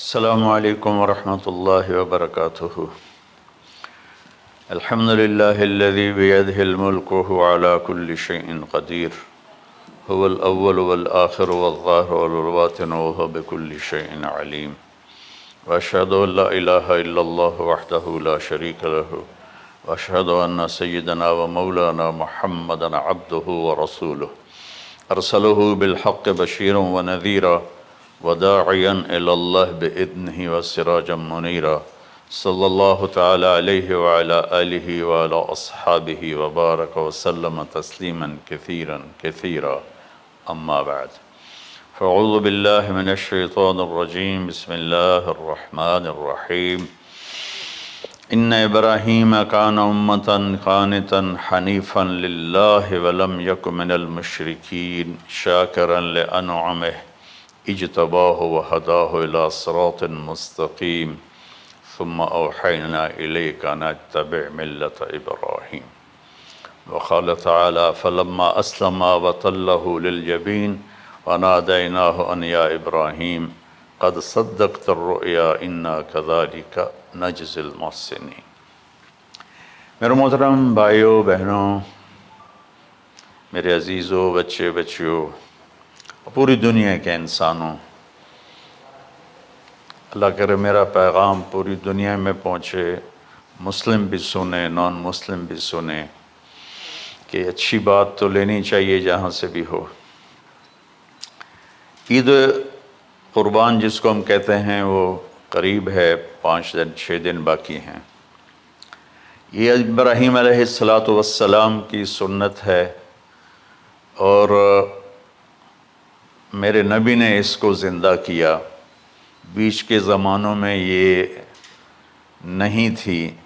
अलैक्म वरहमतुल्लाहि वबरकातुहु अल्हम्दुलिल्लाहिल्लज़ी बियदिहिल मुल्कु हुवा अला कुल्लि शैइन क़दीर हुवल अव्वल वल आखिर वल ज़ाहिर वल बातिन व हुवा बिकुल्लि शैइन अलीम व अशहदु अन ला इलाहा इल्लल्लाह वहदहु ला शरीक लहु व अशहदु अन्न सय्यदना व मौलाना मुहम्मदन अब्दुहु व रसूलुहु अरसलहु वदायन अल्लाह बिइज़्निहि व सिराजम मुनीरा सल्लल्लाहु तआला अलैहि व अला आलिहि व अला अस्हाबिहि व बारक व सल्लम तस्लीमन कसीरन कसीरा अम्मा बाद फ़अऊज़ु बिल्लाहि मिनश शैतानिर रजीम बिस्मिल्लाहिर रहमानिर रहीम इन्न इब्राहीम कान उम्मतन क़ानितन हनीफ़न लिल्लाहि व लम यक मिनल मुशरिकीन शाकिरन लिअनअमिहि इजतबाह व हदाह इला सिरातिन मुस्तकीम सुम्मा औहैना इलैका नत्तबि मिल्लत इब्राहीम वक़ाल तआला फलम्मा अस्लमा वतल्लहु लिलजबीन वनादैनाहु अन या इब्राहीम क़द सद्दक़्त रुया इन्ना कज़ालिका नजज़िल मुहसिनीन मेरे मोहतरम भाइयों बहनों मेरे अजीज़ों बच्चे बच्चियों पूरी दुनिया के इंसानों, अल्लाह करे मेरा पैगाम पूरी दुनिया में पहुँचे। मुस्लिम भी सुने नॉन मुस्लिम भी सुने कि अच्छी बात तो लेनी चाहिए जहाँ से भी हो। ईद क़ुरबान जिसको हम कहते हैं, वो करीब है, पाँच दिन छः दिन बाकी हैं। ये इब्राहीम वसलाम की सुन्नत है और मेरे नबी ने इसको ज़िंदा किया। बीच के ज़मानों में ये नहीं थी।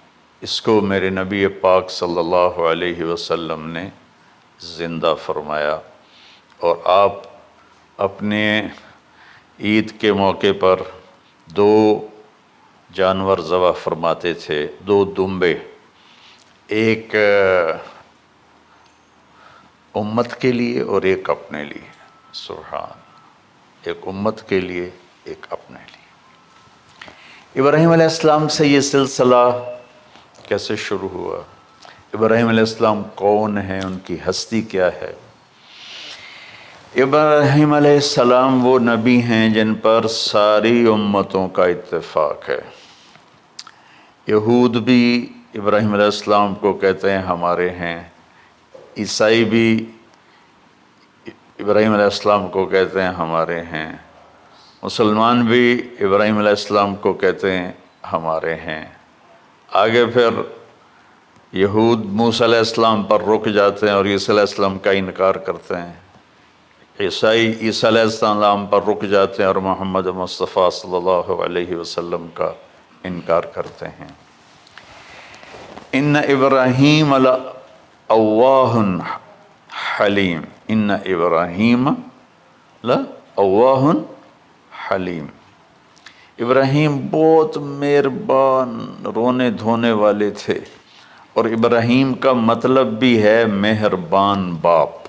इसको मेरे नबी पाक सल्लल्लाहु अलैहि वसल्लम ने ज़िंदा फरमाया। और आप अपने ईद के मौके पर दो जानवर ज़बह फरमाते थे, दो दुम्बे एक उम्मत के लिए और एक अपने लिए। सुबहान एक उम्मत के लिए, एक अपने लिए। इब्राहिम अलैहिस्सलाम से ये सिलसिला कैसे शुरू हुआ? इब्राहिम अलैहिस्सलाम कौन है? उनकी हस्ती क्या है? इब्राहिम अलैहिस्सलाम वो नबी हैं जिन पर सारी उम्मतों का इत्तेफाक है। यहूद भी इब्राहिम को कहते हैं, हमारे हैं। ईसाई भी इब्राहिम अलैहिस्सलाम को कहते हैं, हमारे हैं। मुसलमान भी इब्राहिम अलैहिस्सलाम को कहते हैं, हमारे हैं। आगे फिर यहूद मूसा अलैहिस्सलाम पर रुक जाते हैं और ईसा अलैहिस्सलाम का इनकार करते हैं। ईसाई ईसा अलैहिस्सलाम पर रुक जाते हैं और मोहम्मद मुस्तफ़ा सल्लल्लाहु अलैहि वसल्लम का इनकार करते हैं। इन इब्राहीम अवाहन हलीम। इन इब्राहीम अवाहन हलीम इब्राहिम बहुत मेहरबान रोने धोने वाले थे और इब्राहिम का मतलब भी है मेहरबान बाप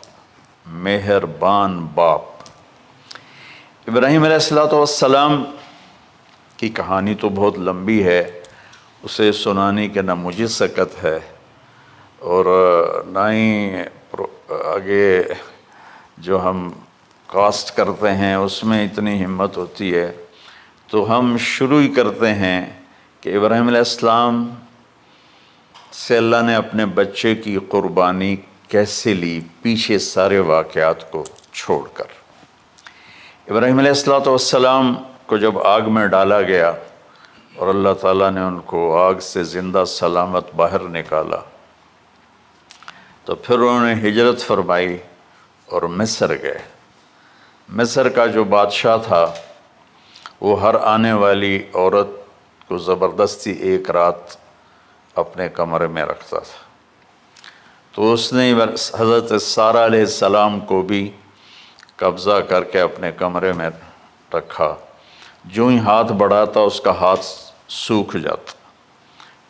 मेहरबान बाप। इब्राहिम सलाम की कहानी तो बहुत लंबी है, उसे सुनाने के ना मुझे सकत है। और ना ही आगे जो हम कास्ट करते हैं, उसमें इतनी हिम्मत होती है। तो हम शुरू ही करते हैं कि इब्राहिम इस्लाम से अल्लाह ने अपने बच्चे की क़ुरबानी कैसे ली, पीछे सारे वाक़ात को छोड़कर। इब्राहिम सलाम को जब आग में डाला गया और अल्लाह ताला ने उनको आग से ज़िंदा सलामत बाहर निकाला तो फिर उन्होंने हिजरत फरमाई और मिस्र गए। मिस्र का जो बादशाह था, वो हर आने वाली औरत को ज़बरदस्ती एक रात अपने कमरे में रखता था। तो उसने हज़रत सारा सलाम को भी कब्ज़ा करके अपने कमरे में रखा। जो ही हाथ बढ़ाता, उसका हाथ सूख जाता।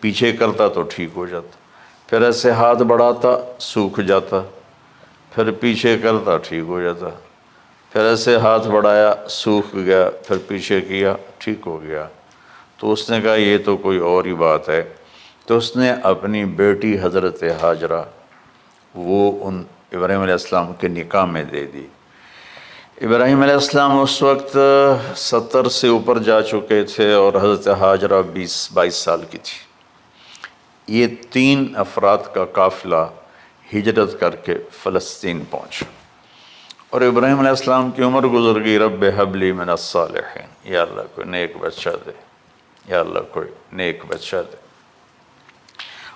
पीछे करता तो ठीक हो जाता। फिर ऐसे हाथ बढ़ाता, सूख जाता, फिर पीछे करता, ठीक हो जाता। फिर ऐसे हाथ बढ़ाया, सूख गया, फिर पीछे किया, ठीक हो गया। तो उसने कहा, ये तो कोई और ही बात है। तो उसने अपनी बेटी हज़रत हाजरा, वो उन इब्राहिम अस्सलाम के निकाह में दे दी। इब्राहिम अस्सलाम उस वक्त सत्तर से ऊपर जा चुके थे और हज़रत हाजरा बीस बाईस साल की थी। ये तीन अफराद का काफ़िला हिजरत करके फ़लस्तीन पहुँचा। और इब्राहिम अस्सलाम की उम्र गुजर गई रब हबली में साल या अल्लाह कोई नेक बच्चा दे, या अल्लाह कोई नेक बच्चा दे।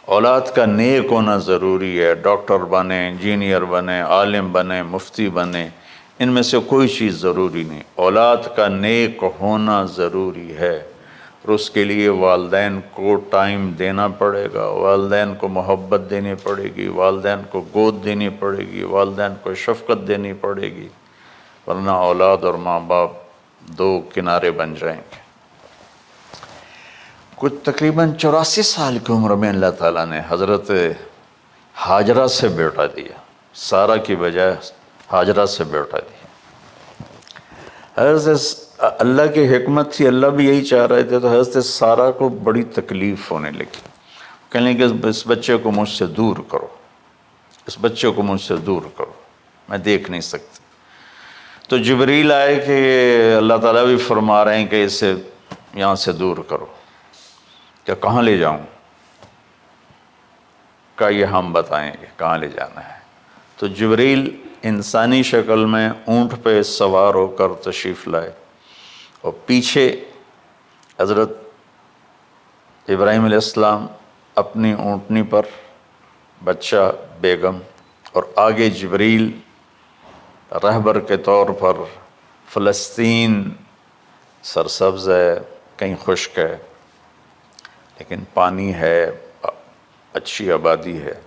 औलाद का नेक होना ज़रूरी है, डॉक्टर बने, इंजीनियर बने, आलिम बने, मुफ्ती बने, इनमें से कोई चीज़ ज़रूरी नहीं। औलाद का नेक होना ज़रूरी है। और उसके लिए वालदेन को टाइम देना पड़ेगा, वालदेन को मोहब्बत देनी पड़ेगी, वालदेन को गोद देनी पड़ेगी, वालदेन को शफकत देनी पड़ेगी, वरना औलाद और माँ बाप दो किनारे बन जाएँगे। कुछ तकरीबन चौरासी साल की उम्र में अल्लाह ताला ने हज़रत हाजरा से बेटा दिया। सारा की बजाय हाजरा से बेटा दिया। हज़रत अल्लाह की हमत थी, अल्लाह भी यही चाह रहे थे तो हज़रत सारा को बड़ी तकलीफ़ होने लगी। कहने कि इस बच्चे को मुझसे दूर करो। इस बच्चे को मुझसे दूर करो। मैं देख नहीं सकती। तो जबरील आए कि अल्लाह ताला भी फरमा रहे हैं कि इसे यहाँ से दूर करो। क्या कहाँ ले जाऊँ? का ये हम बताएँगे कहाँ ले जाना है? तो जबरील इंसानी शक्ल में ऊँट पे सवार होकर तशरीफ़ लाए। और पीछे हज़रत इब्राहिम इस्लाम अपनी ऊँटनी पर बच्चा बेगम और आगे जबरील रहबर के तौर पर फ़लस्तीन सरसब्ज़ है, कहीं खुश्क है, लेकिन पानी है, अच्छी आबादी है।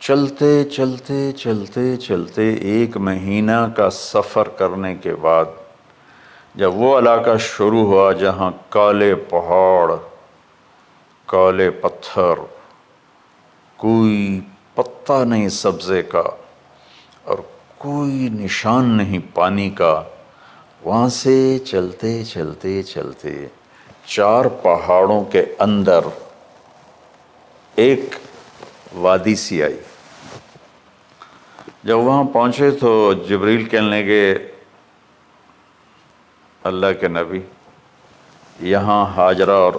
चलते चलते चलते चलते एक महीना का सफ़र करने के बाद जब वो इलाका शुरू हुआ जहाँ काले पहाड़, काले पत्थर, कोई पत्ता नहीं सब्ज़े का और कोई निशान नहीं पानी का, वहाँ से चलते चलते चलते चार पहाड़ों के अंदर एक वादी सी आई। जब वहाँ पहुँचे तो जबरील कहने के अल्लाह के नबी, यहाँ हाजरा और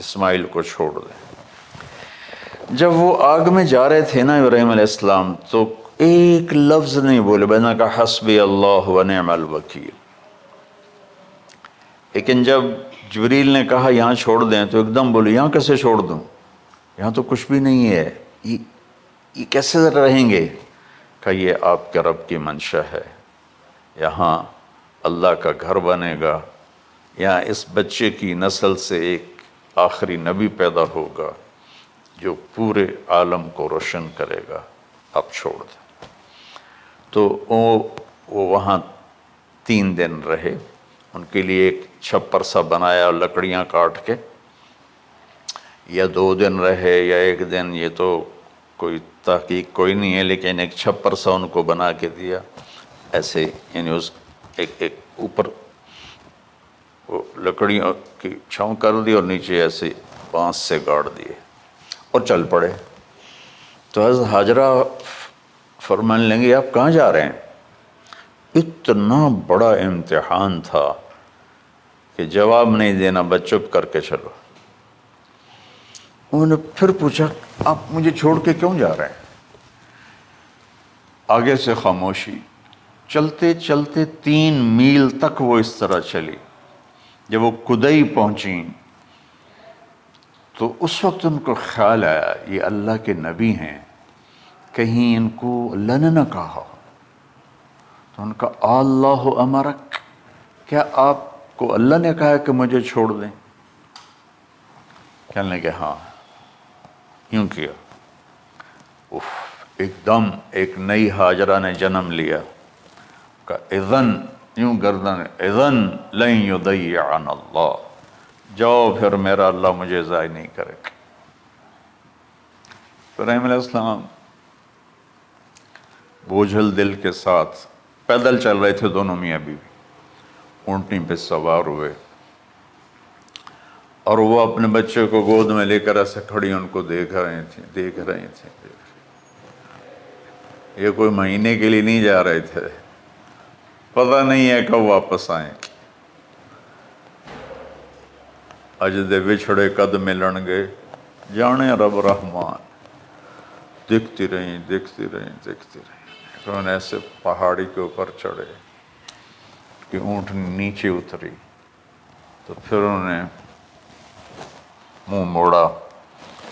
इस्माइल को छोड़ दें। जब वो आग में जा रहे थे ना इब्राहिम अलैहिस्सलाम तो एक लफ्ज़ नहीं बोले बना का हसब अल्लाह वन वकील। लेकिन जब जबरील ने कहा, यहाँ छोड़ दें तो एकदम बोले, यहाँ कैसे छोड़ दूँ? यहाँ तो कुछ भी नहीं है। ये ये कैसे रहेंगे? का ये आपके रब की मंशा है। यहाँ अल्लाह का घर बनेगा, या इस बच्चे की नस्ल से एक आखिरी नबी पैदा होगा, जो पूरे आलम को रोशन करेगा। अब छोड़ दें। तो वो वो वहाँ तीन दिन रहे। उनके लिए एक छप्पर सा बनाया लकड़ियाँ काट के। या दो दिन रहे, या एक दिन, ये तो कोई तहकीक कोई नहीं है, लेकिन एक छप्पर सा उनको बना के दिया। ऐसे, यानी उस, एक एक ऊपर लकड़ियों की छाँव कर दी और नीचे ऐसे बाँस से गाड़ दिए और चल पड़े। तो हज हाजरा फरमान लेंगे, आप कहाँ जा रहे हैं? इतना बड़ा इम्तिहान था कि जवाब नहीं देना, बस चुप करके चलो। उन्होंने फिर पूछा, आप मुझे छोड़ के क्यों जा रहे हैं? आगे से खामोशी। चलते चलते तीन मील तक वो इस तरह चली। जब वो कुदई पहुँची तो उस वक्त उनको ख्याल आया, ये अल्लाह के नबी हैं, कहीं इनको अल्लाह ने ना कहा। तो उनका, अल्लाह अमरक, क्या आपको अल्लाह ने कहा कि मुझे छोड़ दें? कहने के हाँ यूँ किया? उफ, एकदम एक नई हाजरा ने जन्म लिया। का इज़न यूँ गर्दन इज़न लई युदयन अल्लाह। जाओ फिर मेरा अल्लाह मुझे ज़ाय नहीं करेगा इब्राहिम बोझल दिल के साथ पैदल चल रहे थे दोनों मियाँ बीवी। ऊँटनी पे सवार हुए। और वो अपने बच्चे को गोद में लेकर ऐसे खड़ी उनको देख रहे थे, देख रहे थे। ये कोई महीने के लिए नहीं जा रहे थे। पता नहीं है कब वापस आए। अज दे विछड़े कद मिलन गए। जाने रब रहमान। दिखती रही दिखती रही दिखती रही। तो उन्हें ऐसे पहाड़ी के ऊपर चढ़े कि ऊँट नीचे उतरी। तो फिर उन्हें मुँह मोड़ा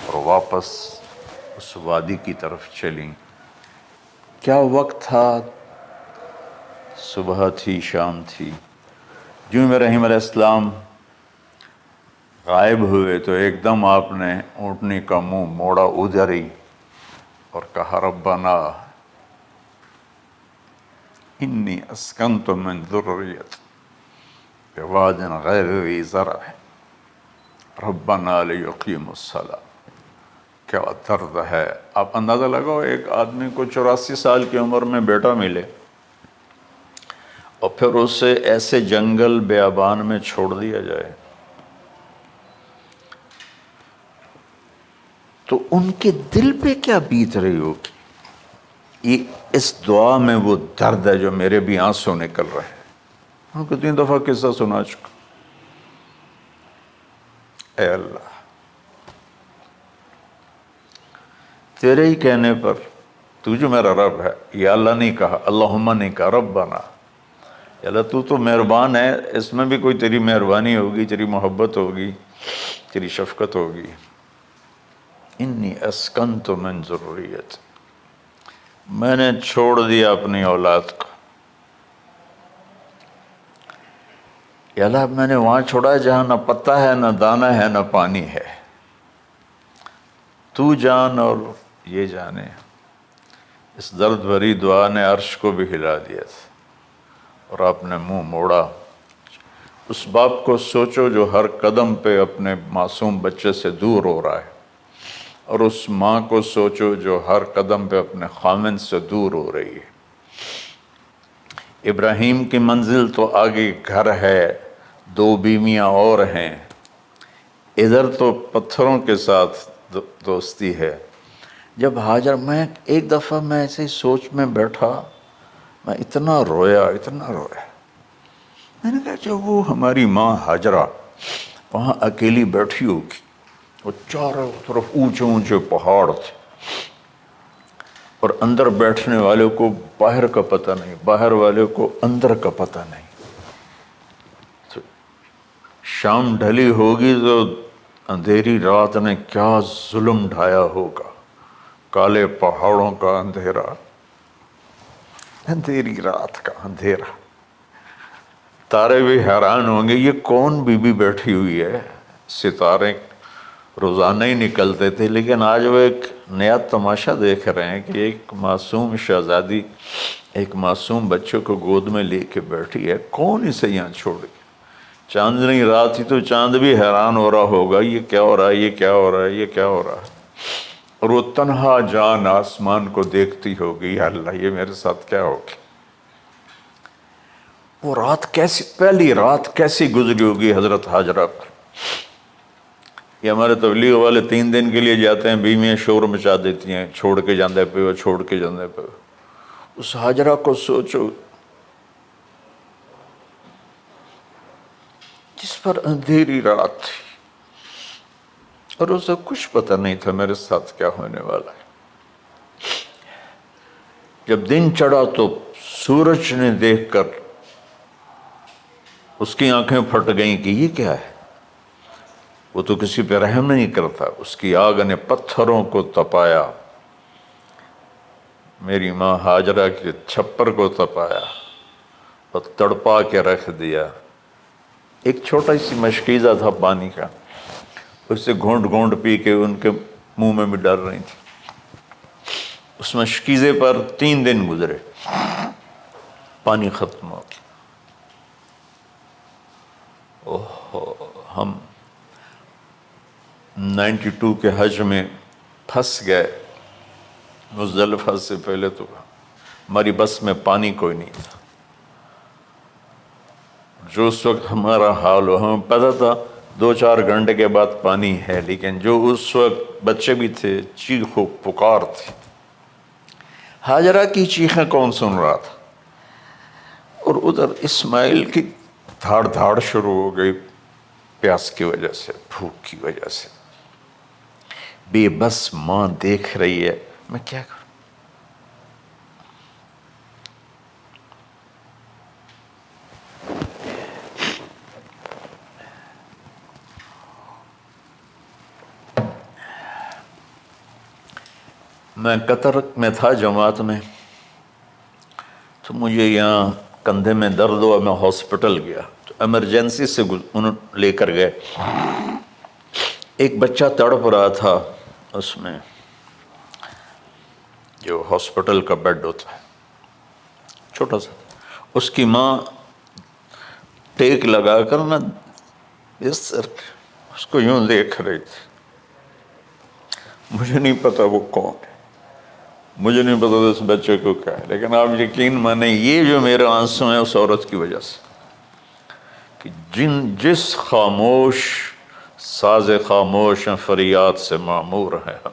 और वापस उस वादी की तरफ़ चली। क्या वक्त था सुबह थी, शाम थी। जूँ में रहीम इस्लाम गायब हुए तो एकदम आपने ऊँटनी का मुँह मोड़ा उधर और कहा, रब्बाना, इन्नी अस्कन तो मैं ज़रूरियत, बेवाजन गैर ज़रा रब्बाना यकीमसला क्या दर्द है? आप अंदाज़ा लगाओ, एक आदमी को चौरासी साल की उम्र में बेटा मिले। और फिर उसे ऐसे जंगल बेआबान में छोड़ दिया जाए। तो उनके दिल पे क्या बीत रही होगी? ये इस दुआ में वो दर्द है जो मेरे भी आँसू निकल रहे हैं। उनको तीन दफ़ा किस्सा सुना चुका। अल्लाह, तेरे ही कहने पर तू जो मेरा रब है, ये अल्लाह नहीं कहा अल्लाह नहीं कहा रब बना अल्लाह तू तो मेहरबान है, इसमें भी कोई तेरी मेहरबानी होगी, तेरी मोहब्बत होगी, तेरी शफकत होगी। इन्नी अस्कन तो मन ज़रूरियत। मैंने छोड़ दिया अपनी औलाद को। अल्लाह मैंने वहाँ छोड़ा जहाँ ना पत्ता है, ना दाना है, ना पानी है। तू जान और ये जाने। इस दर्द भरी दुआ ने अर्श को भी हिला दिया था। और आपने मुँह मोड़ा। उस बाप को सोचो जो हर कदम पे अपने मासूम बच्चे से दूर हो रहा है। और उस माँ को सोचो जो हर कदम पे अपने खामिन से दूर हो रही है। इब्राहिम की मंजिल तो आगे घर है, दो बीवियाँ और हैं। इधर तो पत्थरों के साथ दोस्ती है। जब हाजर मैं एक दफ़ा मैं ऐसे सोच में बैठा मैं इतना रोया इतना रोया। मैंने कहा जब वो हमारी माँ हाजरा वहाँ अकेली बैठी होगी। और चारों तरफ़ ऊँचे ऊँचे पहाड़ थे और अंदर बैठने वाले को बाहर का पता नहीं, बाहर वाले को अंदर का पता नहीं। तो शाम ढली होगी तो अंधेरी रात ने क्या जुल्म ढाया होगा। काले पहाड़ों का अंधेरा। अंधेरी रात का अंधेरा। तारे भी हैरान होंगे, ये कौन बीबी बैठी हुई है? सितारे रोज़ाना ही निकलते थे, लेकिन आज वो एक नया तमाशा देख रहे हैं कि एक मासूम शहज़ादी, एक मासूम बच्चों को गोद में लेके बैठी है। कौन इसे यहाँ छोड़ गया? चांदनी रात ही तो चाँद भी हैरान हो रहा होगा, ये क्या हो रहा है, ये क्या हो रहा है, ये क्या हो रहा है? और वो तनहा जान आसमान को देखती होगी, अल्लाह, ये मेरे साथ क्या होगी? वो रात कैसी, पहली रात कैसी गुजरी होगी हज़रत हाजरा पर? ये हमारे तबलीग वाले तीन दिन के लिए जाते हैं बीमियाँ शोर मचा देती हैं, छोड़ के जाते पे वो छोड़ के जाते पे उस हाजरा को सोचो, जिस पर अंधेरी रात थी। और उसे कुछ पता नहीं था मेरे साथ क्या होने वाला है। जब दिन चढ़ा तो सूरज ने देखकर उसकी आँखें फट गईं कि ये क्या है? वो तो किसी पे रहम नहीं करता। उसकी आग ने पत्थरों को तपाया। मेरी माँ हाजरा के छप्पर को तपाया और तड़पा के रख दिया। एक छोटा सी मशकीज़ा था पानी का। उससे घोंट घोंट पी के उनके मुँह में भी डर रही थी। उस मशकीज़े पर तीन दिन गुजरे। पानी ख़त्म हो गया। ओहो, हम 92 के हज में फंस गए। मुजलफा से पहले तो हमारी बस में पानी कोई नहीं था। जो उस वक्त हमारा हाल हो हमें पता था दो चार घंटे के बाद पानी है, लेकिन जो उस वक्त बच्चे भी थे, चीखो पुकार थी। हाजरा की चीखें कौन सुन रहा था? और उधर इस्माइल की धाड़ धाड़ शुरू हो गई, प्यास की वजह से, भूख की वजह से। बेबस माँ देख रही है, मैं क्या करूँ? मैं कतर में था जमात में तो मुझे यहाँ कंधे में दर्द हुआ, मैं हॉस्पिटल गया तो एमरजेंसी से लेकर गए। एक बच्चा तड़प रहा था उसमें, जो हॉस्पिटल का बेड होता है, छोटा सा। उसकी माँ टेक लगा कर ना इस उसको यूँ देख रही थी। मुझे नहीं पता वो कौन है। मुझे नहीं पता था उस बच्चे को क्या है, लेकिन आप यकीन माने, ये जो मेरे आँसू हैं उस औरत की वजह से कि जिन, जिस खामोश, साज खामोश फरियाद से मामूर हैं हम।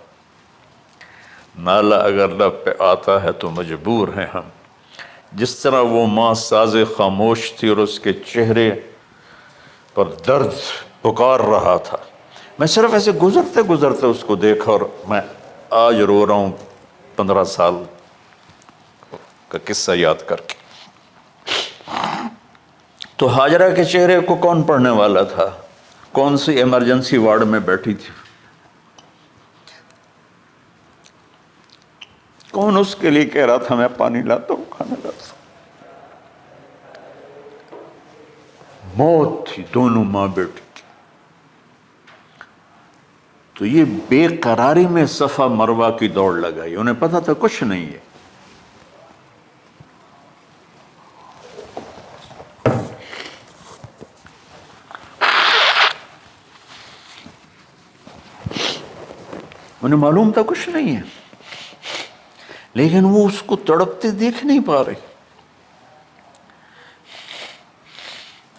नाला अगर लब पे आता है तो मजबूर हैं हम। जिस तरह वो माँ साज खामोश थी और उसके चेहरे पर दर्द पुकार रहा था, मैं सिर्फ़ ऐसे गुजरते गुजरते उसको देखा और मैं आज रो रहा हूँ पंद्रह साल का किस्सा याद करके। तो हाजरा के चेहरे को कौन पढ़ने वाला था? कौन सी इमरजेंसी वार्ड में बैठी थी? कौन उसके लिए कह रहा था, मैं पानी लाता हूँ, खाना लाता हूँ मौत थी, दोनों माँ बेटी तो ये बेकरारी में सफ़ा मरवा की दौड़ लगाई। उन्हें पता था कुछ नहीं है। उन्हें मालूम था कुछ नहीं है। लेकिन वो उसको तड़पते देख नहीं पा रहे।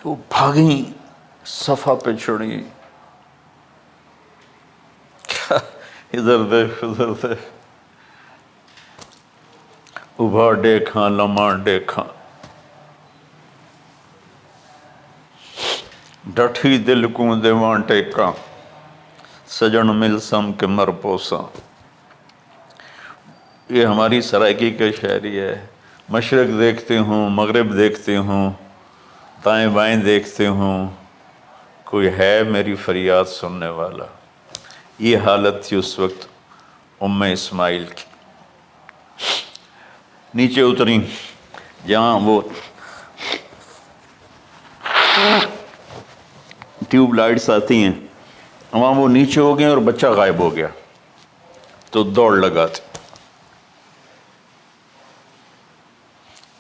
वो भागी, सफ़ा पे चढ़ी। इधर देख, उधर देख। उभा देखा, लमा देखा। डठी दिल को देवा टेका। सजन मिल सम के मर पोसा। ये हमारी सराइकी की शायरी है। मशरक देखती हूँ, मगरब देखती हूँ, दाएँ बाएँ देखती हूँ। कोई है मेरी फरियाद सुनने वाला? ये हालत थी उस वक्त उम्म इस्माइल की नीचे उतरी जहाँ वो ट्यूब लाइट्स आती हैं वहाँ वो नीचे हो गए और बच्चा गायब हो गया तो दौड़ लगा लगाते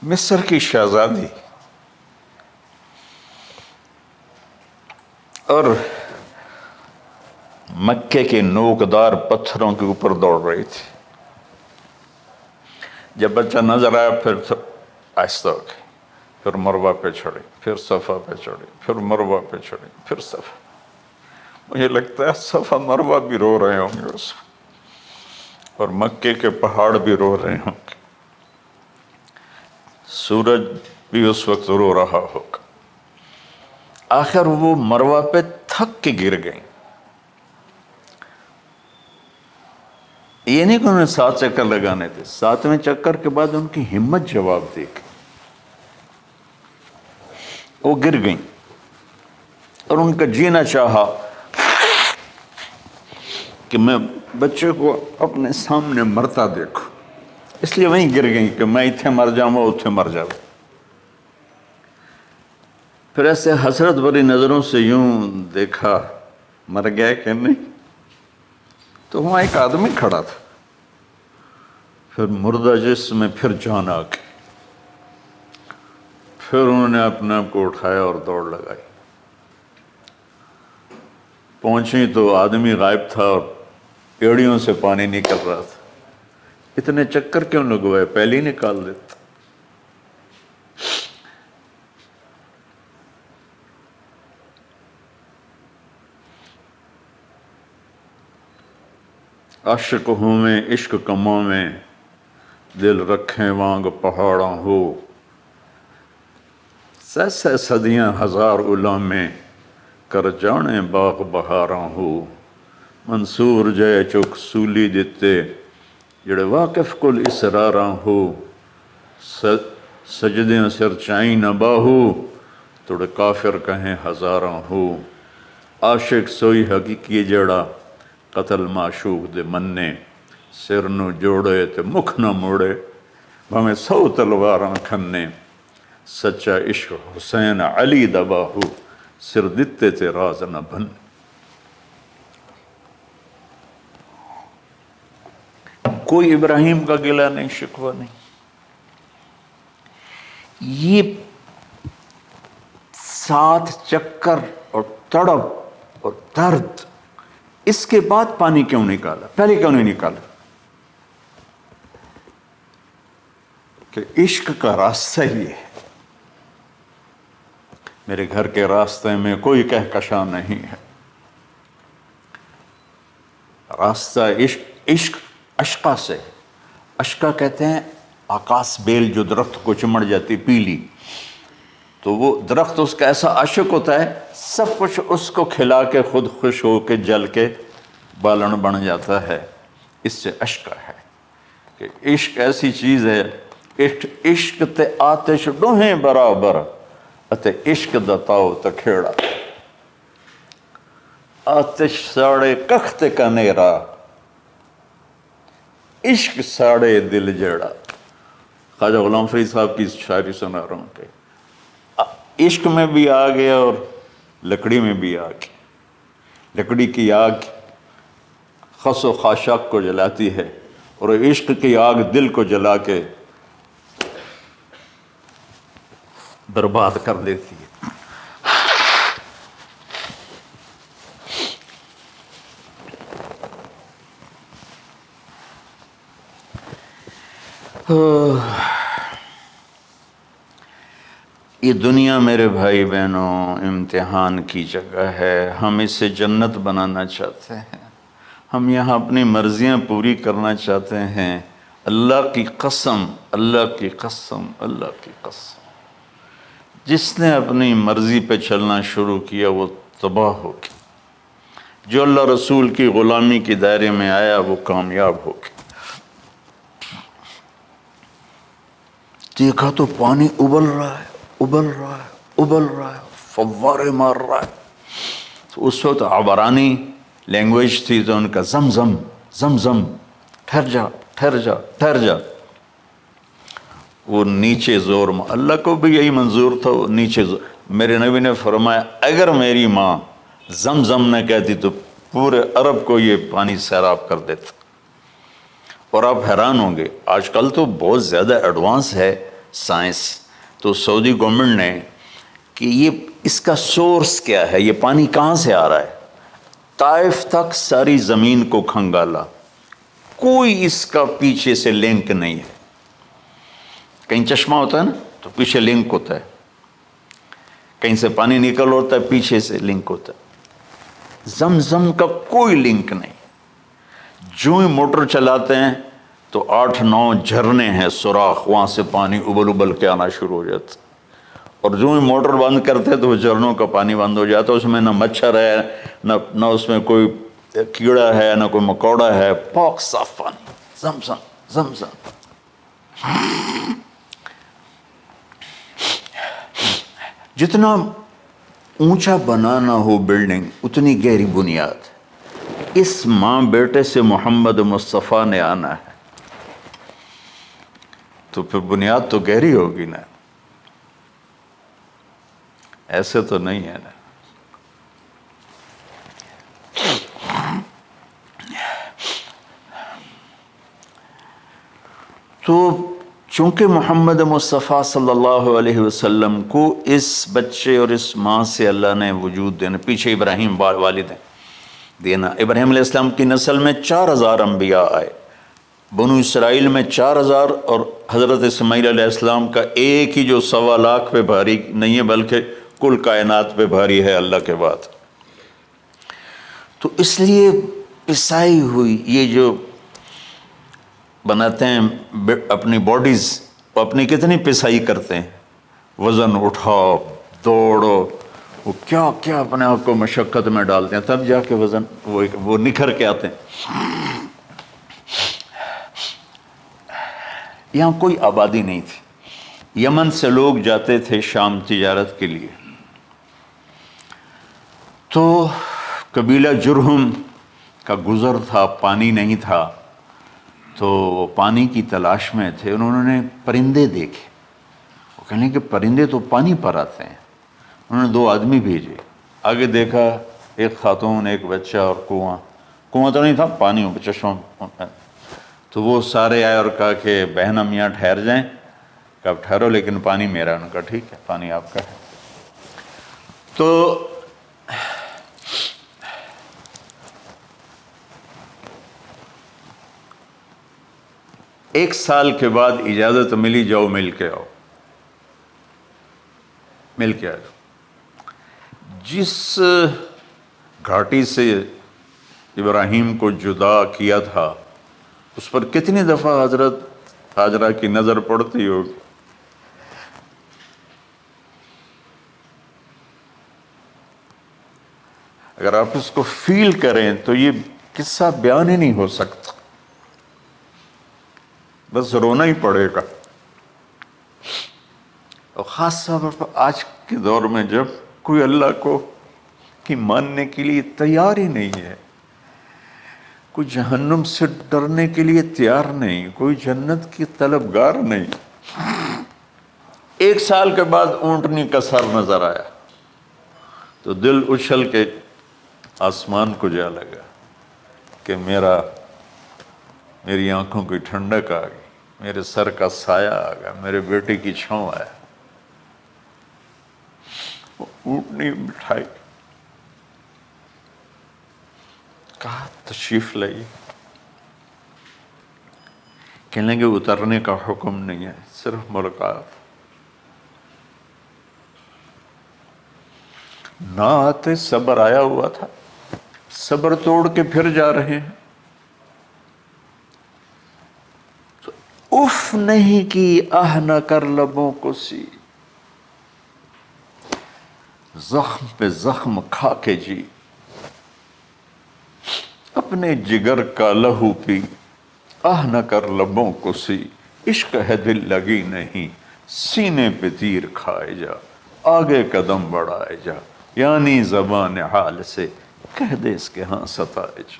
मिस्र की शहजादी और मक्के के नोकदार पत्थरों के ऊपर दौड़ रही थी। जब बच्चा नज़र आया, फिर तो आहिस्ता हो गई, फिर मरवा पे चढ़ी, फिर सफ़ा पे चढ़ी, फिर मरवा पे चढ़ी, फिर सफ़ा। मुझे लगता है सफ़ा मरवा भी रो रहे होंगे उस और मक्के के पहाड़ भी रो रहे होंगे। सूरज भी उस वक्त रो रहा होगा। आखिर वो मरवा पे थक के गिर गई। ये नहीं कि उन्होंने सात चक्कर लगाने थे। सातवें चक्कर के बाद उनकी हिम्मत जवाब दे वो गिर गई और उनका जीना चाहा कि मैं बच्चे को अपने सामने मरता देखूँ। इसलिए वहीं गिर गई कि मैं इतने मर जाऊँगा उथे मर जाऊँ। फिर ऐसे हसरत भरी नज़रों से यूँ देखा, मर गया कि नहीं? तो वहाँ एक आदमी खड़ा था। फिर मुर्दा जिसम में फिर जान आ गई। फिर उन्होंने अपने आप को उठाया और दौड़ लगाई। पहुँची तो आदमी गायब था और एड़ियों से पानी निकल रहा था। इतने चक्कर क्यों लगवाए? पहले ही निकाल देता। अश्क हूँ में, इश्क कमों में दिल रखें वांग पहाड़ा हो। सह सह सदियाँ हज़ार उलम कर जाने बाग बहारा हो। मंसूर जय चुक सूली दिते जड़े वाकिफ कुल इसरारा हो। सजदे सिर चाई न बाहू तुड़ काफिर कहें हजारा हो। आशिक सोई हकीकी जड़ा कतल माशूक दे मन्ने। सिर न जोड़े तो मुख न मोड़े। भावें सौ तलवार खन्ने। सच्चा इश्क हुसैन अली दबाहू सिर दिते ते राज न बन कोई इब्राहिम का गिला नहीं, शिकवा नहीं। ये सात चक्कर और तड़प और दर्द, इसके बाद पानी क्यों निकाला? पहले क्यों नहीं निकाला? कि इश्क का रास्ता ही है। मेरे घर के रास्ते में कोई कहकशा नहीं है। रास्ता इश्क इश्क अशका से अशका कहते हैं, आकाश बेल जो दरख्त को चिमड़ जाती पीली। तो वो दरख्त उसका ऐसा आशिक होता है, सब कुछ उसको खिला के, खुद खुश हो के जल के बालन बन जाता है। इससे अशका है कि इश्क ऐसी चीज़ है इश्क इश्क ते आतिश डोहें बराबर, अते इश्क दताओ तो खेड़ा। आतिश साड़े कख्त का नेरा इश्क साड़े दिल जड़ा। ख्वाजा गुलाम फरीद साहब की शायरी सुना रहा हूँ इश्क में भी आ गया और लकड़ी में भी आ गया। लकड़ी की आग खसो खाशाक को जलाती है और इश्क की आग दिल को जला के बर्बाद कर देती है। ये दुनिया मेरे भाई बहनों इम्तिहान की जगह है। हम इसे जन्नत बनाना चाहते हैं। हम यहाँ अपनी मर्ज़ियाँ पूरी करना चाहते हैं। अल्लाह की कसम, अल्लाह की कसम, अल्लाह की कसम। जिसने अपनी मर्ज़ी पे चलना शुरू किया, वो तबाह हो गया। जो अल्लाह रसूल की ग़ुलामी के दायरे में आया, वो कामयाब हो गया। देखा तो पानी उबल रहा है, उबल रहा है, उबल रहा है फवारे मार रहा है। तो उस वक्त आबरानी लैंग्वेज थी तो उनका जम जम जम जम ठहर जा ठहर जा ठहर जा। वो नीचे ज़ोर में। अल्लाह को भी यही मंजूर था, वो नीचे ज़ोर। मेरे नबी ने फरमाया, अगर मेरी माँ जम जम न कहती तो पूरे अरब को ये पानी सैराब कर देता। और आप हैरान होंगे, आजकल तो बहुत ज़्यादा एडवांस है साइंस। तो सऊदी गवर्नमेंट ने कि ये इसका सोर्स क्या है, ये पानी कहाँ से आ रहा है? ताइफ तक सारी ज़मीन को खंगाला। कोई इसका पीछे से लिंक नहीं है। कहीं चश्मा होता है ना तो पीछे लिंक होता है। कहीं से पानी निकल होता है, पीछे से लिंक होता है। जम जम का कोई लिंक नहीं। जो ही मोटर चलाते हैं तो आठ नौ झरने हैं, सुराख, वहाँ से पानी उबल उबल के आना शुरू हो जाता और जो ही मोटर बंद करते हैं तो झरनों का पानी बंद हो जाता है। उसमें ना मच्छर है, ना ना उसमें कोई कीड़ा है, ना कोई मकौड़ा है। पॉक साफ़ पानी। जमसम जमसम जितना ऊँचा बनाना हो बिल्डिंग, उतनी गहरी बुनियाद। इस माँ बेटे से मोहम्मद मुस्तफ़ा ने आना है। तो फिर बुनियाद तो गहरी होगी ना। ऐसे तो नहीं है ना। तो चूँकि मोहम्मद मुस्तफ़ा सल्लल्लाहु अलैहि वसल्लम को इस बच्चे और इस माँ से अल्लाह ने वजूद देना, पीछे इब्राहिम वालिद हैं, देना। इब्राहिम इस्लाम की नस्ल में चार हज़ार अम्बिया आए। बनु इसराइल में चार हज़ार और हज़रत इसमाईसम का एक ही जो सवा लाख पे भारी नहीं है, बल्कि कुल कायनात पे भारी है अल्लाह के बाद। तो इसलिए पिसाई हुई, ये जो बनाते हैं अपनी बॉडीज़ वो अपनी कितनी पिसाई करते हैं? वज़न उठाओ, दौड़ो, वो क्या क्या अपने आप को मशक्क़त में डालते हैं? तब जाके वज़न, वो वो निखर के आते हैं। यहाँ कोई आबादी नहीं थी। यमन से लोग जाते थे शाम तिजारत के लिए। तो कबीला जुरहम का गुज़र था, पानी नहीं था। तो वो पानी की तलाश में थे, उन्होंने परिंदे देखे। वो कहने कि परिंदे तो पानी पर आते हैं। उन्होंने दो आदमी भेजे। आगे देखा, एक खातून, एक बच्चा और कुआँ। कुआँ तो नहीं था पानी चश्मा तो वो सारे आए और कहा कि, बहन हम यहाँ ठहर जाएँ। कब ठहरो, लेकिन पानी मेरा उनका ठीक है, पानी आपका है। तो एक साल के बाद इजाज़त मिली, जाओ मिल के आओ। मिल के आओ जिस घाटी से इब्राहिम को जुदा किया था, उस पर कितनी दफ़ा हज़रत हाजरा की नज़र पड़ती होगी? अगर आप इसको फील करें तो ये किस्सा बयान ही नहीं हो सकता। बस रोना ही पड़ेगा। और ख़ास तौर पर आज के दौर में जब कोई अल्लाह को, की मानने के लिए तैयार ही नहीं है, कोई जहन्नुम से डरने के लिए तैयार नहीं, कोई जन्नत की तलबगार नहीं, एक साल के बाद ऊंटनी का सर नज़र आया तो दिल उछल के आसमान को जा लगा कि मेरा, मेरी आँखों की ठंडक आ गई। मेरे सर का साया आ गया, मेरे बेटे की छाँव आया ऊँटनी मिठाई। कहा तशीफ लाइए कहने के उतरने का हुक्म नहीं है, सिर्फ़ मुलाकात। ना आते सबर आया हुआ था। सबर तोड़ के फिर जा रहे हैं। उफ नहीं की आह न कर लबों को सी। जख्म पे जख्म खा के जी। अपने जिगर का लहू पी आह न कर लबों को सी। इश्क है दिल लगी नहीं, सीने पे तीर खाए जा, आगे कदम बढ़ाए जा। यानी जबान हाल से कह दे इसके हाँ सताए जा।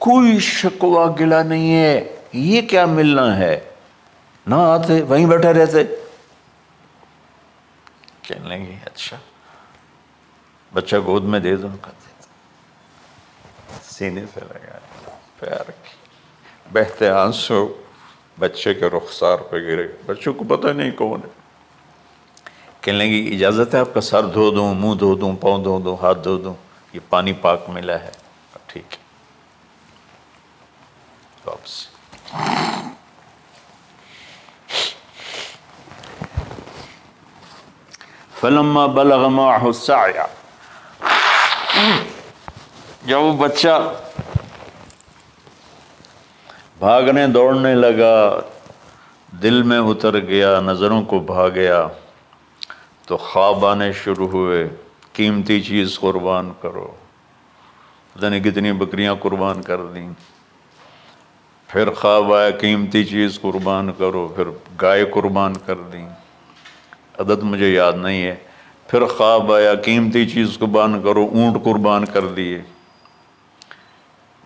कोई शकवा गिला नहीं है ये क्या मिलना है? ना आते, वहीं बैठे रहते। कहने अच्छा बच्चा गोद में दे दो कहते सीने से लगा, प्यार बहते आँसू, बच्चे के रुखसार पे गिरे। बच्चों को पता नहीं कौन है। कहने लगी, इजाज़त है आपका? सर धो दूँ, मुँह धो दूँ, पाँव धो दूँ, हाथ धो दूँ। ये पानी पाक मिला है। ठीक है। वापस। फलम्मा बलगमा हुसाया जब वो बच्चा भागने दौड़ने लगा दिल में उतर गया नज़रों को भा गया तो ख्वाब आने शुरू हुए कीमती चीज़ कुर्बान करो। पता नहीं कितनी बकरियाँ कुर्बान कर दी। फिर ख्वाब आया, कीमती चीज़ कुर्बान करो, फिर गाय कुर्बान कर दी। अदद मुझे याद नहीं है। फिर ख्वाब आया, कीमती चीज़ कुर्बान करो, ऊँट कुर्बान कर दिए।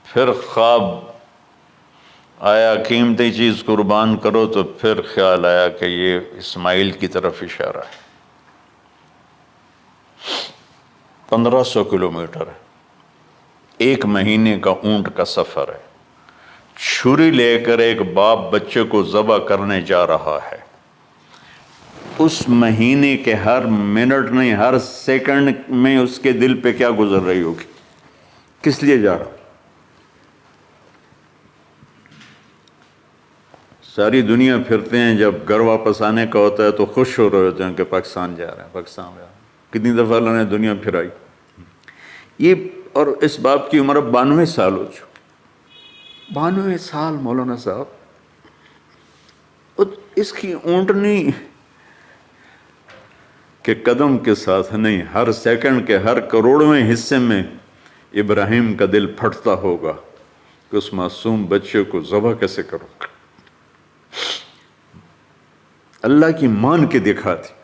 फिर ख्वाब आया, कीमती चीज़ कुर्बान करो तो फिर ख्याल आया कि ये इस्माइल की तरफ़ इशारा है। पंद्रह सौ किलोमीटर एक महीने का ऊँट का सफ़र है। छुरी लेकर एक बाप बच्चे को ज़बह करने जा रहा है। उस महीने के हर मिनट नहीं, हर सेकंड में उसके दिल पे क्या गुजर रही होगी? किस लिए जा रहा? सारी दुनिया फिरते हैं, जब घर वापस आने का होता है तो खुश हो रहे होते हैं कि पाकिस्तान जा रहे हैं, पाकिस्तान जा रहे कितनी दफ़ा अल्लाह ने दुनिया फिराई? ये और इस बाप की उम्र अब बानवे साल हो चुकी। बानवे साल मौलाना साहब इसकी ऊंटनी के कदम के साथ नहीं, हर सेकंड के हर करोड़वें हिस्से में इब्राहिम का दिल फटता होगा कि उस मासूम बच्चे को जबा कैसे करो? अल्लाह की मान के दिखा थी।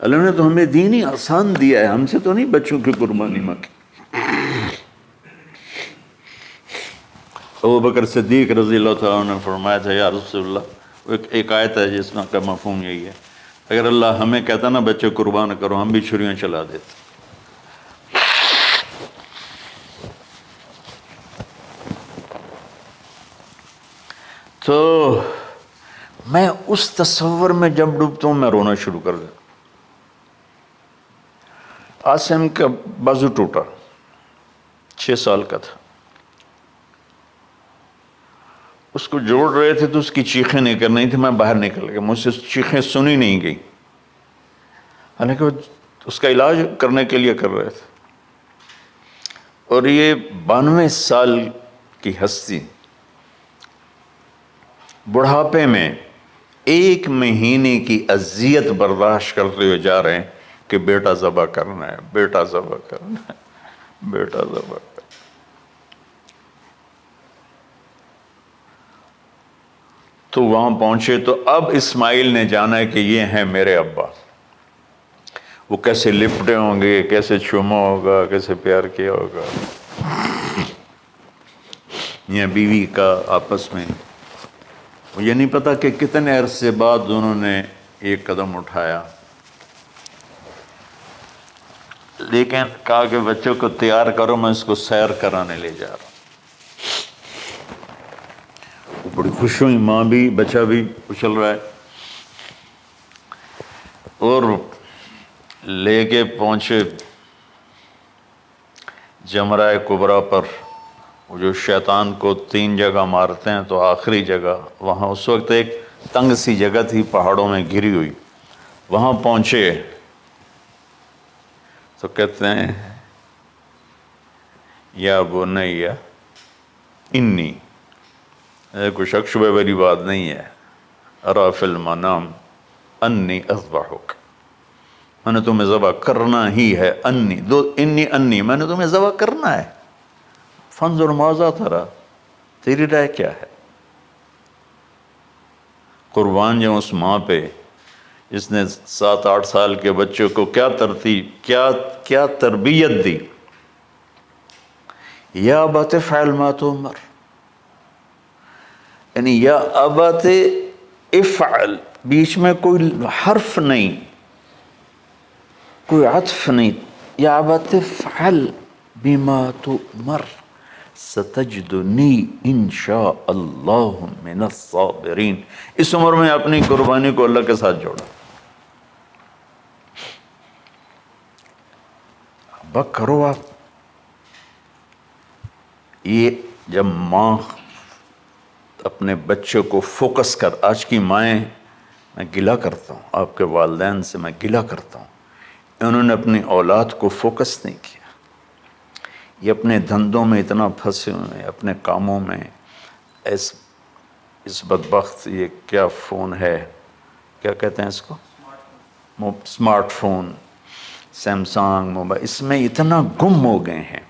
अल्लाह ने तो हमें दीन ही आसान दिया है, हमसे तो नहीं बच्चों की कुर्बानी मांगी। अबू बकर सिद्दीक रज़ी ने फरमाया था या एक, एक आयत है जिसमें का मफहम यही है। अगर अल्लाह हमें कहता ना बच्चे कुर्बान करो हम भी छुरियाँ चला देते। तो मैं उस तस्वर में जब डूबता हूँ मैं रोना शुरू कर देता आसिम का बाजू टूटा छः साल का था। उसको जोड़ रहे थे तो उसकी चीखें नहीं कर रही थी मैं बाहर निकल गया। मुझसे चीखें सुनी नहीं गई। हालाँकि उसका इलाज करने के लिए कर रहे थे। और ये बानवे साल की हस्ती, बुढ़ापे में एक महीने की अजियत बर्दाश्त करते हुए जा रहे हैं कि बेटा ज़बा करना है, बेटा ज़बा करना है, बेटा ज़बा तो वहाँ पहुँचे तो अब इस्माइल ने जाना है कि ये हैं मेरे अब्बा। वो कैसे लिपटे होंगे, कैसे चुमा होगा, कैसे प्यार किया होगा। या बीवी का आपस में। ये नहीं पता कि कितने अरसे बाद दोनों ने एक कदम उठाया। लेकिन कहा कि बच्चों को तैयार करो, मैं इसको सैर कराने ले जा रहा बड़ी खुश हुई, माँ भी, बच्चा भी उछल रहा है। और लेके पहुँचे जमराए कुबरा पर, वो जो शैतान को तीन जगह मारते हैं तो आखिरी जगह, वहाँ उस वक्त एक तंग सी जगह थी, पहाड़ों में घिरी हुई। वहाँ पहुँचे तो कहते हैं, या वो नहीं, या इन्नी। कोई शक शुबे वाली बात नहीं है। अराफिल मनाम अन्नी अजबाहुक। मैंने तुम्हें ज़बा करना ही है, अन्नी। दो, इन्नी अन्नी, मैंने तुम्हें ज़बा करना है। फंज और मुआवजा था तेरी राय क्या है? कुर्बान जो उस माँ पे जिसने सात आठ साल के बच्चों को क्या तरतीब क्या क्या तरबियत दी? या बात फ़ैल मात उमर यानी या अबत इफ़ल बीच में कोई हर्फ नहीं, कोई अतफ नहीं। या अबत फ़ल बीमा तो मर सतजदनी इन साबरीन। इस उम्र में अपनी कुर्बानी को अल्लाह के साथ जोड़ा। बक करो आप ये जब माँ अपने बच्चों को फोकस कर, आज की माएँ, मैं गिला करता हूँ, आपके वालदेन से मैं गिला करता हूँ। उन्होंने अपनी औलाद को फोकस नहीं किया। ये अपने धंधों में इतना फंसे हुए हैं, अपने कामों में। इस इस बदबख्त, ये क्या फ़ोन है? क्या कहते हैं इसको? स्मार्टफ़ोन, सैमसंग, मोबाइल, इसमें इतना गुम हो गए हैं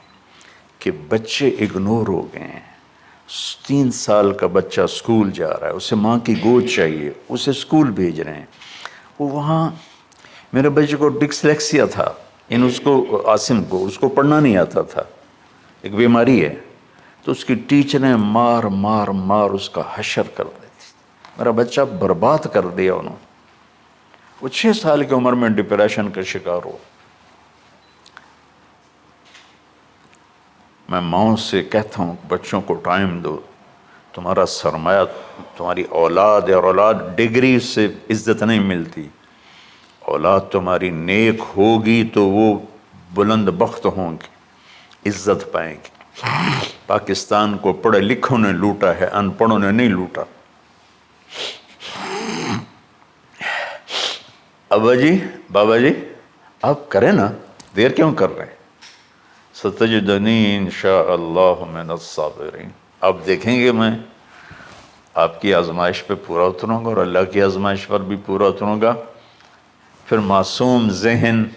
कि बच्चे इग्नोर हो गए हैं। तीन साल का बच्चा स्कूल जा रहा है, उसे माँ की गोद चाहिए, उसे स्कूल भेज रहे हैं। वो वहाँ, मेरे बच्चे को डिक्सलेक्सिया था, इन उसको, आसिम को, उसको पढ़ना नहीं आता था। एक बीमारी है तो उसकी टीचरें मार मार मार उसका हशर कर देती मेरा बच्चा बर्बाद कर दिया उन्होंने। वो छः साल की उम्र में डिप्रेशन का शिकार हो मैं माओ से कहता हूँ, बच्चों को टाइम दो। तुम्हारा सरमाया, तुम्हारी औलाद और औलाद डिग्री से इज़्ज़त नहीं मिलती। औलाद तुम्हारी नेक होगी तो वो बुलंद बख्त होंगी, इज़्ज़त पाएँगी। पाकिस्तान को पढ़े लिखों ने लूटा है, अनपढ़ों ने नहीं लूटा। अबा जी बाबा जी आप करें ना, देर क्यों कर रहे हैं? सतजदनी इन शाबरीन अब देखेंगे मैं आपकी आजमाइश पे पूरा उतरूँगा और अल्लाह की आजमाइश पर भी पूरा उतरूँगा। फिर मासूम जहन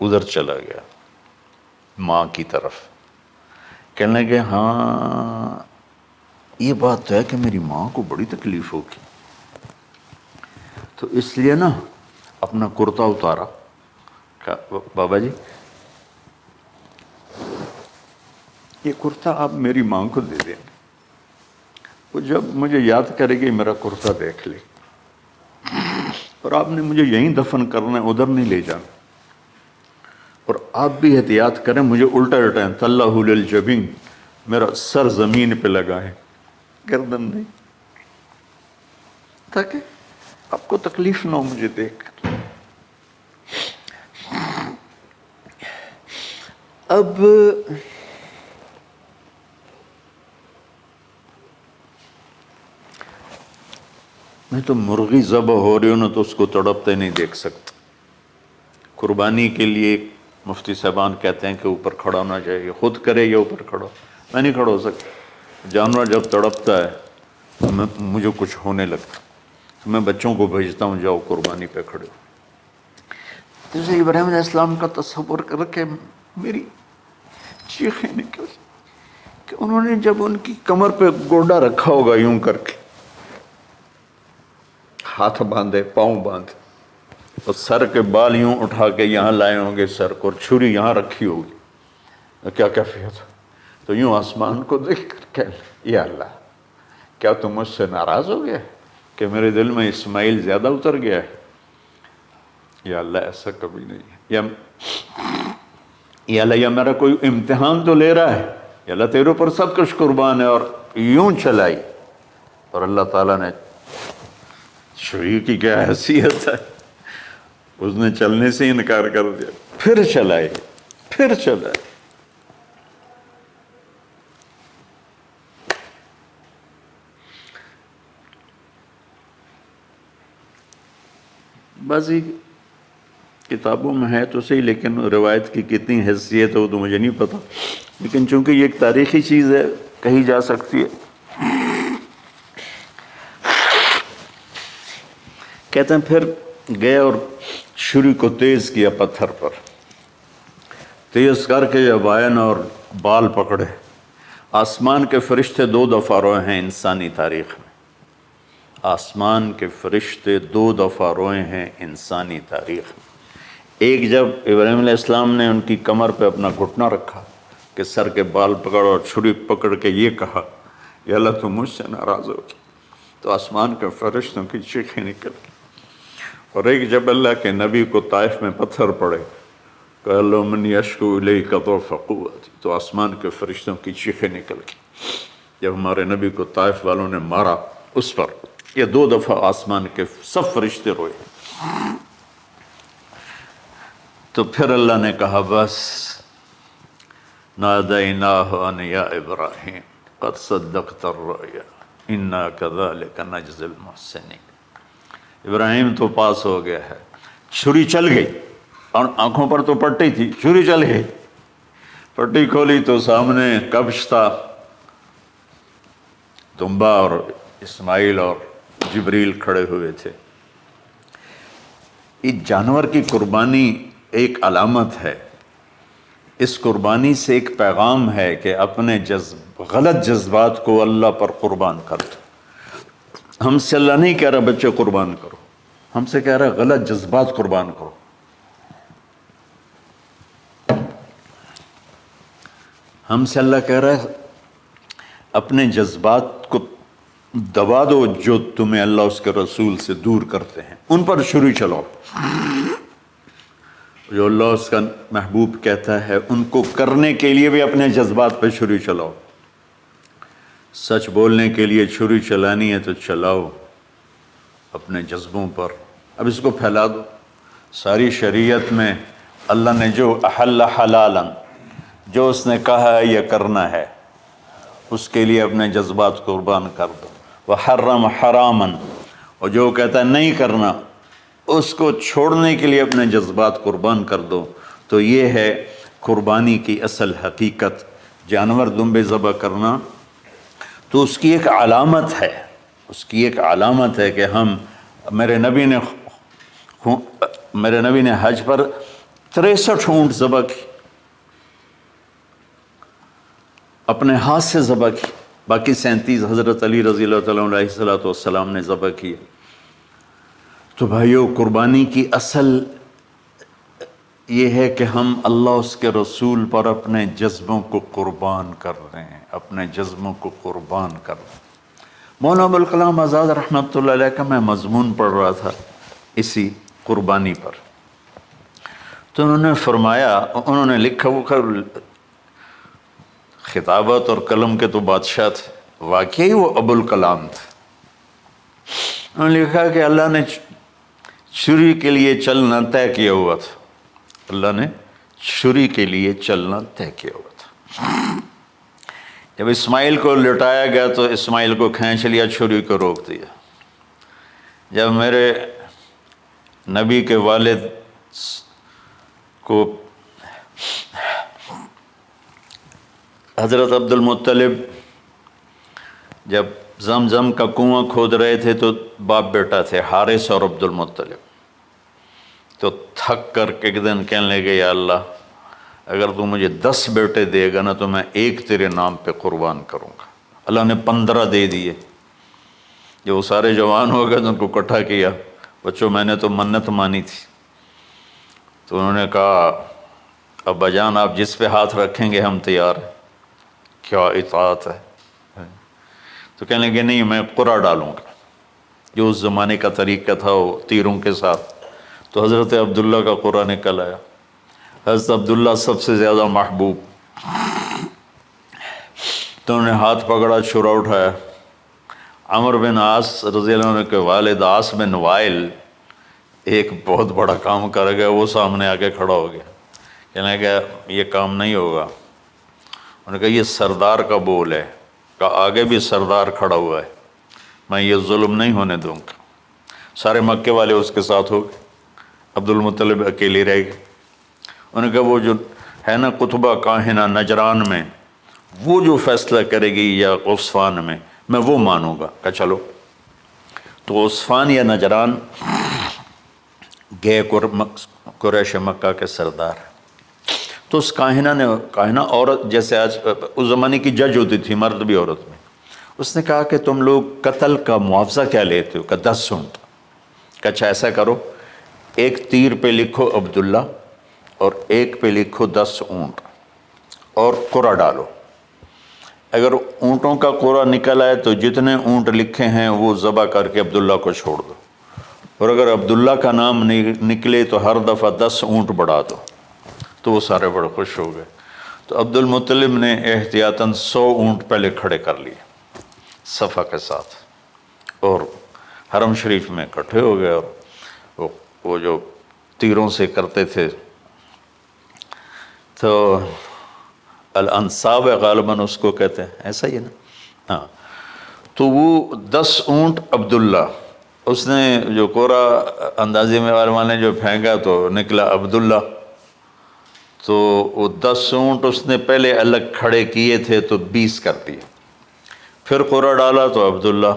उधर चला गया, माँ की तरफ़। कहने लगे हाँ ये बात तो है कि मेरी माँ को बड़ी तकलीफ़ होगी। तो इसलिए ना अपना कुर्ता उतारा। बाबा जी? ये कुर्ता आप मेरी माँ को दे दें। वो जब मुझे याद करेगी, मेरा कुर्ता देख ले। और आपने मुझे यहीं दफन करना है, उधर नहीं ले जाना। और आप भी एहतियात करें, मुझे उल्टा उल्टाएँ तल्ला जबिंग मेरा सर ज़मीन पे लगा है। गर्दन नहीं। ताकि आपको तकलीफ़ ना हो मुझे देख अब मैं तो मुर्गी जब हो रही हूँ ना तो उसको तड़पते नहीं देख सकता। कुर्बानी के लिए मुफ्ती साहबान कहते हैं कि ऊपर खड़ा होना चाहिए, खुद करे या ऊपर खड़ा मैं नहीं खड़ा हो सकता। जानवर जब तड़पता है तो मैं, मुझे कुछ होने लगता तो मैं बच्चों को भेजता हूँ, जाओ कुर्बानी पे खड़े हो। जैसे इब्राहिम इस्लाम का तस्वर करके मेरी चीखें निकल कि उन्होंने जब उनकी कमर पे गोडा रखा होगा यूँ करके हाथ बांधे, पाँव बांधे। और सर के बाल यूँ उठा के यहाँ लाए होंगे सर को छुरी यहाँ रखी होगी। तो क्या कैफियत तो यूँ आसमान को देख कर कह या अल्लाह, क्या तुम मुझसे नाराज़ हो गया कि मेरे दिल में इस्माइल ज़्यादा उतर गया है? या अल्लाह, ऐसा कभी नहीं है। या या अल्लाह, या मेरा कोई इम्तिहान तो ले रहा है? या अल्लाह तेरे ऊपर सब कुछ कुर्बान है और यूँ चलाई? और अल्लाह ताला ने छुरी की क्या हैसियत है। उसने चलने से इनकार कर दिया। फिर चलाए फिर चलाए। बाजी किताबों में है तो सही, लेकिन रिवायत की कितनी हैसियत है वो तो मुझे नहीं पता। लेकिन चूँकि ये एक तारीखी चीज़ है, कही जा सकती है। कहते हैं, फिर गए और छुरी को तेज़ किया पत्थर पर। तेज़ करके जब वायन और बाल पकड़े। आसमान के फरिश्ते दो दफ़ा रोए हैं इंसानी तारीख में। आसमान के फरिश्ते दो दफ़ा रोए हैं इंसानी तारीख में। एक जब इब्राहिम इस्लाम ने उनकी कमर पे अपना घुटना रखा कि सर के बाल पकड़ और छुरी पकड़ के ये कहा, ये अल्लाह तो मुझसे नाराज़ होगी तो आसमान के फरिश्तों की चीखें निकल। और एक जब अल्लाह के नबी को ताइफ में पत्थर पड़े कलमन यशको का तो फ़कूत तो आसमान के फरिश्तों की चीखें निकल गई। जब हमारे नबी को ताइफ वालों ने मारा, उस पर ये दो दफ़ा आसमान के सब फरिश्ते रोए। तो फिर अल्लाह ने कहा, बस नादना या इब्राहिम, कद सदक इन्ना कदा नजल मोहसिन इब्राहिम तो पास हो गया है। छुरी चल गई। और आँखों पर तो पट्टी थी, छुरी चल गई। पट्टी खोली तो सामने कब्श था। तुम्बा और इस्माइल और जबरील खड़े हुए थे। इस जानवर की कुर्बानी एक अलामत है। इस कुर्बानी से एक पैगाम है कि अपने जज्ब, गलत जज्बात को अल्लाह पर कुर्बान कर दो। हमसे अल्लाह नहीं कह रहा बच्चे कुर्बान करो। हमसे कह रहा गलत जज्बात कुर्बान करो। हमसे अल्लाह कह रहा है, अपने जज्बात को दबा दो जो तुम्हें अल्लाह उसके रसूल से दूर करते हैं। उन पर शुरू चलाओ। जो अल्लाह उसका महबूब कहता है, उनको करने के लिए भी अपने जज्बात पर शुरू चलाओ। सच बोलने के लिए छुरी चलानी है तो चलाओ अपने जज्बों पर। अब इसको फैला दो। सारी शरीयत में अल्लाह ने जो अहल हलालन, जो उसने कहा है यह करना है। उसके लिए अपने जज्बात कुर्बान कर दो। वह हर्रम हरामन, और जो कहता है नहीं करना, उसको छोड़ने के लिए अपने जज्बात कुर्बान कर दो। तो ये है कुर्बानी की असल हकीकत। जानवर दुम्बे ज़बह करना तो उसकी एक अलामत है, उसकी एक अलामत है कि हम मेरे नबी ने मेरे नबी ने हज पर तिरसठ ऊँट ज़बह की, अपने हाथ से ज़बह की, बाकी सैंतीस हज़रत अली रज़ी सलाम ने ज़बह किए तो भाइयों, कुर्बानी की असल ये है कि हम अल्लाह उसके रसूल पर अपने जज्बों को कुर्बान कर रहे हैं। अपने जज्बों को कुर्बान कर। हैं मौलाना कलाम आज़ाद रहमत का मैं मजमून पढ़ रहा था इसी कुर्बानी पर। तो उन्होंने फरमाया, उन्होंने लिखा वो कर खिताबत और कलम के तो बादशाह थे, वाकई वो अबुल कलाम थे। उन्होंने लिखा कि अल्लाह ने छुरी के लिए चलना तय किया हुआ था। अल्लाह ने छुरी के लिए चलना तय किया हुआ था। जब इस्माइल को लुटाया गया तो इस्माइल को खींच लिया, छुरी को रोक दिया। जब मेरे नबी के वालिद को हज़रत अब्दुल मुत्तलिब जब जम जम का कुआँ खोद रहे थे तो बाप बेटा थे हारिस और अब्दुल मुत्तलिब। तो थक कर एक दिन कहने लगे अल्लाह अगर तू मुझे दस बेटे देगा ना तो मैं एक तेरे नाम पे कुर्बान करूँगा। अल्लाह ने पंद्रह दे दिए। जब वो सारे जवान हो गए तो उनको इकट्ठा किया। बच्चों, मैंने तो मन्नत मानी थी। तो उन्होंने कहा, अब बजान आप जिस पे हाथ रखेंगे, हम तैयार हैं। क्या इतात है? तो कहने लगे, नहीं, मैं कुरा डालूँगा। जो उस ज़माने का तरीका था, वो तीरों के साथ। तो हज़रत अब्दुल्ला का कुरा निकल आया। हज़रत अब्दुल्ला सबसे ज़्यादा महबूब। तो उन्होंने हाथ पकड़ा, छुरा उठाया। अमर बिन आस रज़ी के वालिद आस बिन वाइल एक बहुत बड़ा काम कर गया, वो सामने आके खड़ा हो गया। कहने लगा, ये काम नहीं होगा। उन्होंने कहा, ये सरदार का बोल है, का आगे भी सरदार खड़ा हुआ है। मैं ये जुल्म नहीं होने दूँगा। सारे मक्के वाले उसके साथ हो गए। अब्दुल मुतलब अकेले रह गए उन्होंने कहा वो जो है ना कुतबा काहिना नजरान में, वो जो फैसला करेगी या उस्फान में, मैं वो मानूँगा कहा चलो। तो उस्फान या नजरान गए कुरैश मक्का के सरदार। तो उस काहिना ने, काहिना औरत, जैसे आज, उस ज़माने की जज होती थी, मर्द भी औरत में, उसने कहा कि तुम लोग कत्ल का मुआवजा क्या लेते हो? का दस सुंट अच्छा ऐसा करो, एक तीर पे लिखो अब्दुल्ला और एक पे लिखो दस ऊँट और कुरा डालो। अगर ऊँटों का कोरा निकल आए तो जितने ऊँट लिखे हैं वो ज़बा करके अब्दुल्ला को छोड़ दो। और अगर अब्दुल्ला का नाम निकले तो हर दफ़ा दस ऊँट बढ़ा दो। तो वो सारे बड़े खुश हो गए। तो अब्दुल मुतलिब ने एहतियातन सौ ऊँट पहले खड़े कर लिए सफ़ा के साथ। और हरम शरीफ में इकट्ठे हो गए और वो वो जो तीरों से करते थे तो अलसाब गालबन उसको कहते हैं। ऐसा ही है ना? हाँ। तो वो दस ऊँट अब्दुल्ला, उसने जो कोरा अंदाजे में वाले जो फेंका तो निकला अब्दुल्ला। तो वो दस ऊँट उसने पहले अलग खड़े किए थे तो बीस कर दिए। फिर कोरा डाला तो अब्दुल्ला,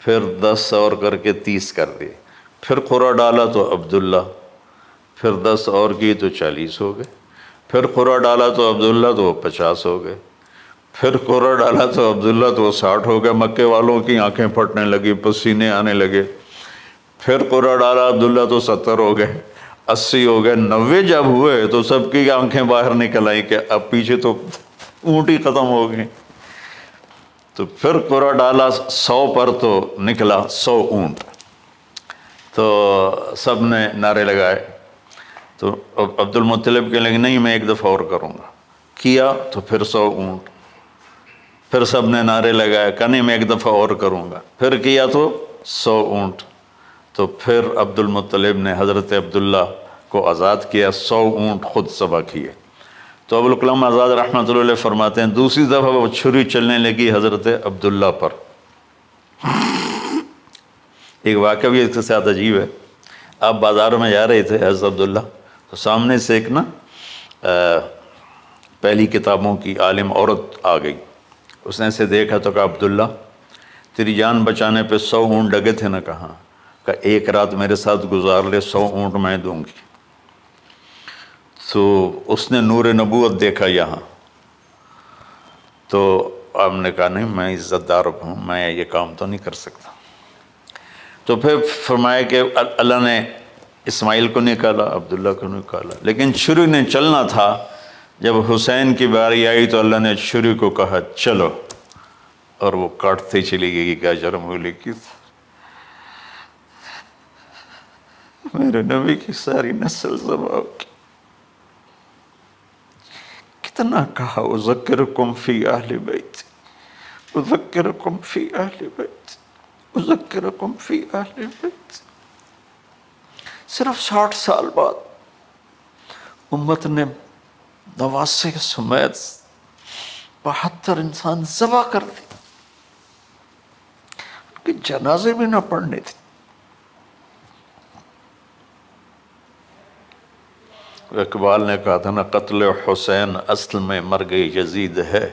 फिर दस और करके तीस कर दिए। फिर कोरा डाला तो अब्दुल्ला, फिर दस और की तो चालीस हो गए। फिर खुरा डाला तो अब्दुल्ला तो पचास हो गए। फिर खुरा डाला तो अब्दुल्ला तो साठ हो गए। मक्के वालों की आँखें फटने लगी, पसीने आने लगे। फिर खुरा डाला, अब्दुल्ला तो सत्तर हो गए, अस्सी हो गए, नब्बे जब हुए तो सबकी आँखें बाहर निकल आई कि अब पीछे तो ऊँट ही ख़त्म हो गई तो फिर कुरा डाला, सौ पर तो निकला, सौ ऊँट। तो सबने नारे लगाए। तो अब्दुल मुतलब के लगे नहीं, मैं एक दफ़ा और करूँगा। किया तो फिर सौ ऊँट। फिर सबने नारे लगाए कहा, नहीं, मैं एक दफ़ा और करूँगा। फिर किया तो सौ ऊँट। तो फिर अब्दुल मुतलब ने हज़रत अब्दुल्ला को आज़ाद किया, सौ ऊँट खुद सबा किए। तो अबुलकलम आज़ाद रहमत फरमाते हैं, दूसरी दफ़ा वो छुरी चलने लगी हज़रत अब्दुल्ला पर। एक वाक़ भी इसके साथ अजीब है। आप बाज़ार में जा रहे थे, हज़रत अब्दुल्ला तो सामने से एक ना पहली किताबों की आलिम औरत आ गई। उसने ऐसे देखा तो कहा, अब्दुल्ला, तेरी जान बचाने पे सौ ऊँट डगे थे ना कहाँ? का एक रात मेरे साथ गुजार ले, सौ ऊँट मैं दूँगी। तो उसने नूर नबूत देखा यहाँ। तो आपने कहा, नहीं, मैं इज़्ज़तदार हूँ, मैं ये काम तो नहीं कर सकता। तो फिर फरमाया कि अल्लाह ने इस्माइल को निकाला अब्दुल्ला को निकाला लेकिन शुरू ने चलना था। जब हुसैन की बारी आई तो अल्लाह ने शुरू को कहा, चलो। और वो काटते चली गई गाजर होली की मेरे नबी की सारी नस्ल जवाब की। कितना कहा उजक्र कुम्फी आहल बैत। उजक्र कुम्फी आहल बैत। उजक्र कुम्फी आहल बैत। सिर्फ़ साठ साल बाद उम्मत ने नवासे समेत बहत्तर इंसान जबा कर दी कि जनाजे भी ना पढ़ने थे। इकबाल ने कहा था ना, कत्ल हुसैन असल में मर गई यजीद है।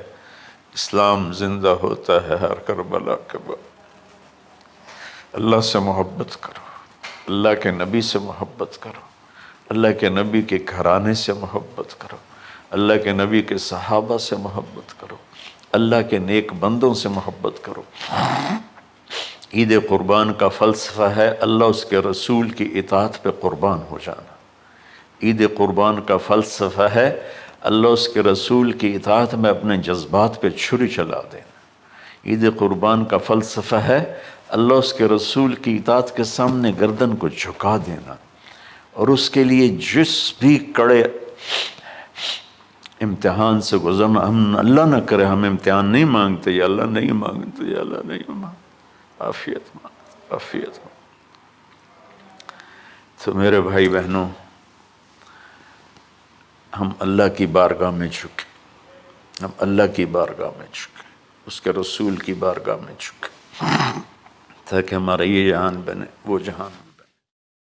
इस्लाम ज़िंदा होता है हर करबला के बाद। अल्लाह से मोहब्बत करो। अल्लाह के नबी से मोहब्बत करो, अल्लाह के नबी के घराने से मोहब्बत करो, अल्लाह के नबी के सहाबा से मोहब्बत करो, अल्लाह के नेक बंदों से मोहब्बत करो। ईद क़ुरबान का फ़लसफ़ा है, अल्लाह उसके रसूल की इतात पे क़ुरबान हो जाना। ईद क़ुरबान का फ़लसफ़ा है, अल्लाह उसके रसूल की इतात में अपने जज्बात पे छुरी चला देना। ईद क़ुरबान का फ़लसफ़ा है अल्लाह उसके रसूल की इतात के सामने गर्दन को झुका देना और उसके लिए जिस भी कड़े इम्तहान से गुजरना, हम अल्लाह ना करे, हम इम्तहान नहीं मांगते, या अल्लाह नहीं मांगते, या अल्लाह नहीं मांग आफियत मांग आफियत मांग। तो मेरे भाई बहनों, हम अल्लाह की बारगाह में झुके। हम अल्लाह की बारगाह में झुके। उसके रसूल की बारगाह में झुके। ताकि हमारा ये